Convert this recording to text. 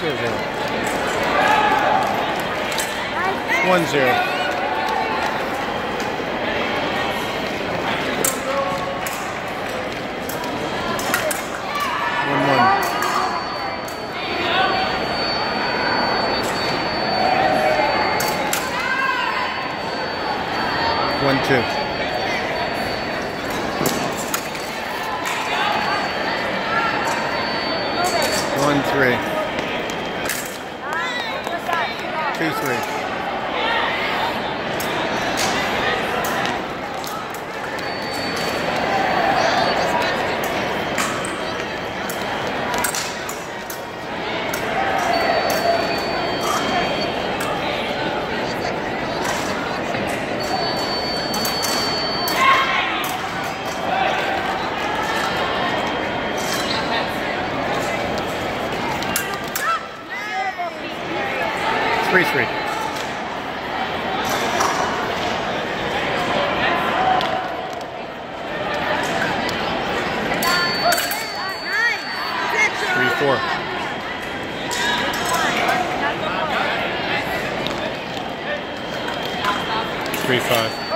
Zero, zero. One zero. One one. One two. One three. Two three. Three three. Three four. Three five.